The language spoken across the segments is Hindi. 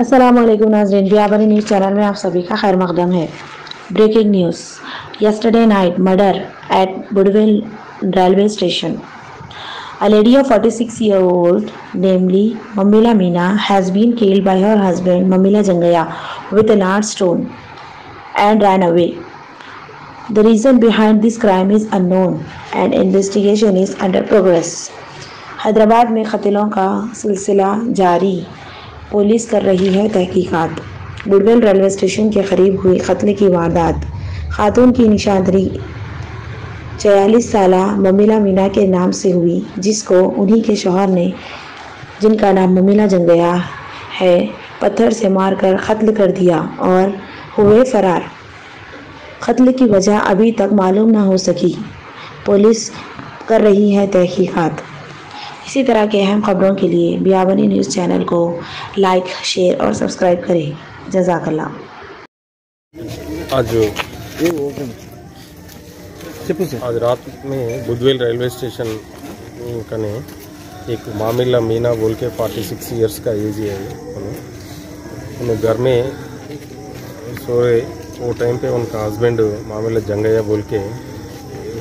असलकम नाजरन बियाबरी न्यूज़ चैनल में आप सभी का खैर मकदम है। Breaking news. Yesterday night murder at Budvel railway station a lady of 46 six year old namely Mamila Meena has been killed by her husband Mamila Jangaiah with a hard stone and ran away the reason behind this crime is unknown and investigation is under progress Hyderabad में कतलों का सिलसिला जारी। पुलिस कर रही है तहकीकात। बुडवेल रेलवे स्टेशन के करीब हुई कत्ल की वारदात। खातून की निशानदरी छियालीस साल ममिला मीना के नाम से हुई, जिसको उन्हीं के शोहर ने, जिनका नाम ममिला जंगया है, पत्थर से मारकर कत्ल कर दिया और हुए फरार। कत्ल की वजह अभी तक मालूम ना हो सकी। पुलिस कर रही है तहकीकात। इसी तरह के अहम खबरों के लिए बियाबनी न्यूज़ चैनल को लाइक शेयर और सब्सक्राइब करें। जजाकल्ला आज आज रात में बुधवेल रेलवे स्टेशन कने एक मामिला मीना बोल के फोर्टी सिक्स ईयर्स का एज है उन्हें घर में सोए वो टाइम पे उनका हस्बैंड मामिला जंगैया बोल के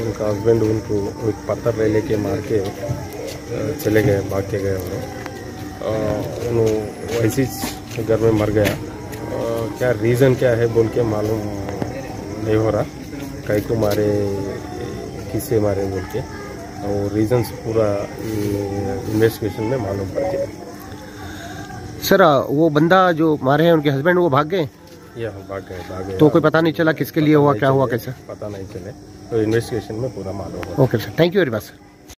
उनका हस्बैंड उनको एक पत्थर ले लेके मार के चले गए भाग के गए वो वैसे घर में मर गया। क्या रीज़न क्या है बोल के मालूम नहीं हो रहा। कई को मारे किसे मारे बोल के। और रीजंस पूरा इन्वेस्टिगेशन में मालूम पड़ गया। सर वो बंदा जो मारे हैं उनके हस्बैंड वो भाग गए? या भाग गए भाग गए। तो कोई पता नहीं चला किसके लिए हुआ क्या हुआ कैसे? पता नहीं चले। तो इन्वेस्टिगेशन में पूरा मालूम okay sir thank you very much sir